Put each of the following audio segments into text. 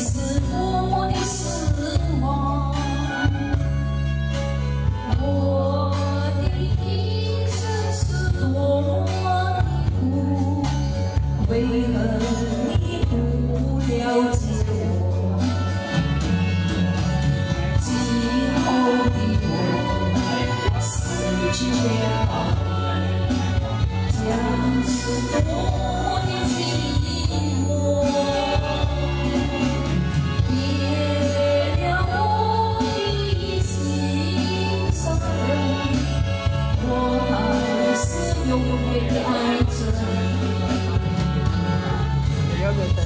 wasted 永远的爱着你我的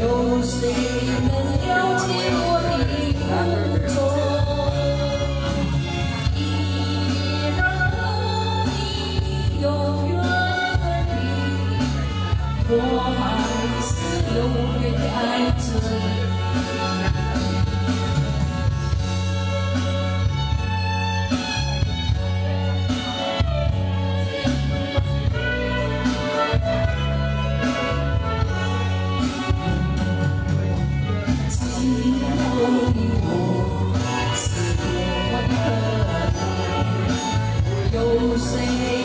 有谁能了解我的苦衷和你分我还是永远的爱着 say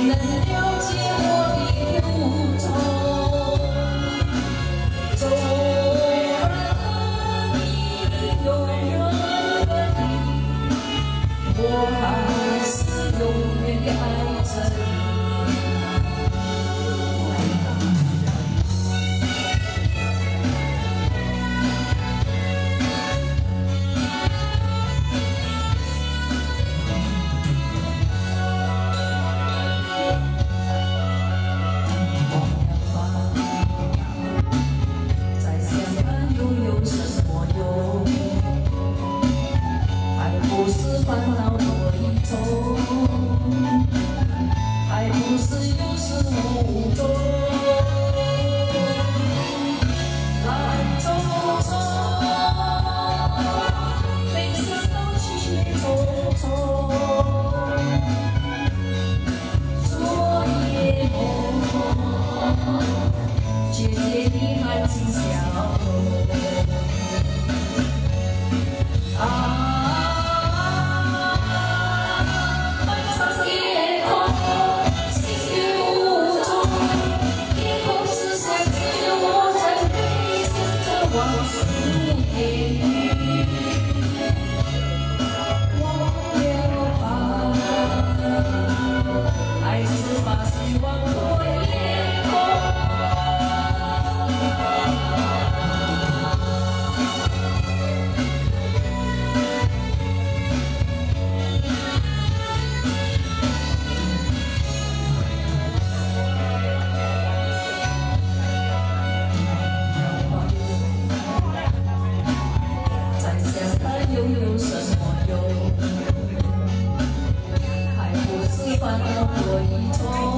不是烦恼多的一头。phận tuổi thôi